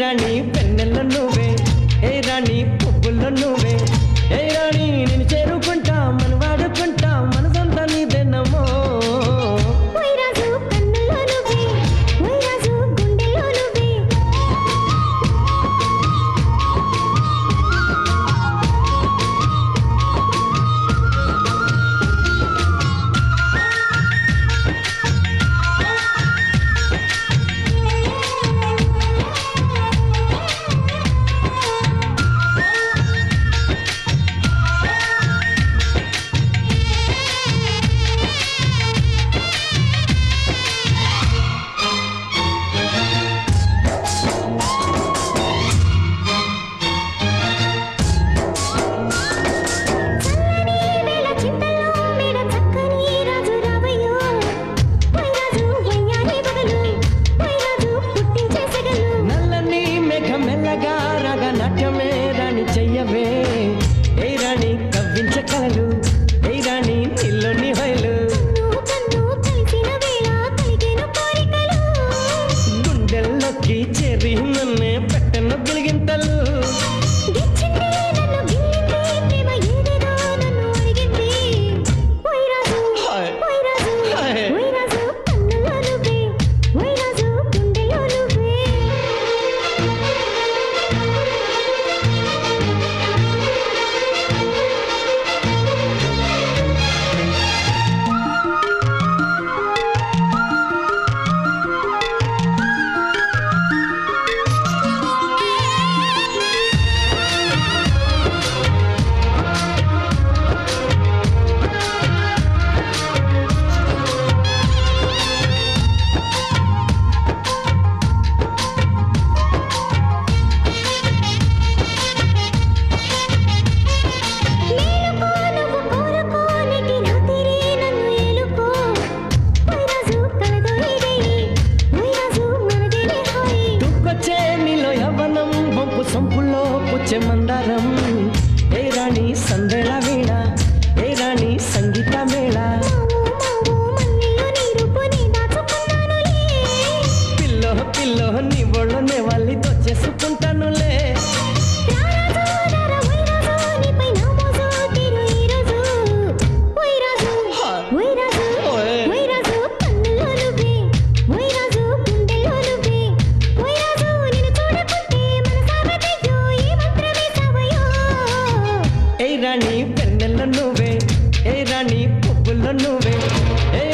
రాణి పెన్నెల నువ్వే ఏ రాణి పువ్వుల నువ్వే. चमंदारम no meio.